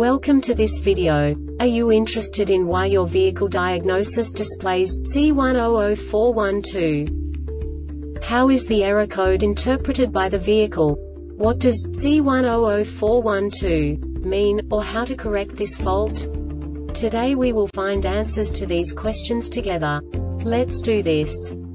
Welcome to this video. Are you interested in why your vehicle diagnosis displays C100412? How is the error code interpreted by the vehicle? What does C100412 mean, or how to correct this fault? Today we will find answers to these questions together. Let's do this.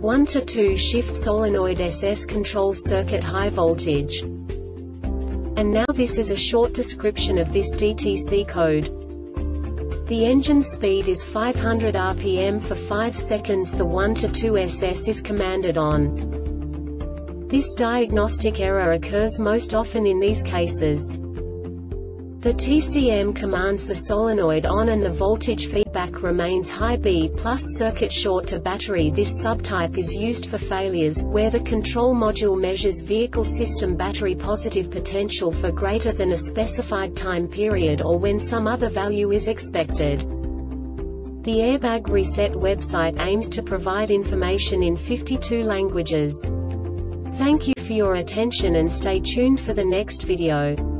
1 to 2 shift solenoid SS controls circuit high voltage. And now this is a short description of this DTC code. The engine speed is 500 rpm for 5 seconds the 1 to 2 SS is commanded on. This diagnostic error occurs most often in these cases. The TCM commands the solenoid on and the voltage feedback remains high B plus circuit short to battery This subtype is used for failures, where the control module measures vehicle system battery positive potential for greater than a specified time period or when some other value is expected. The Airbag Reset website aims to provide information in 52 languages. Thank you for your attention and stay tuned for the next video.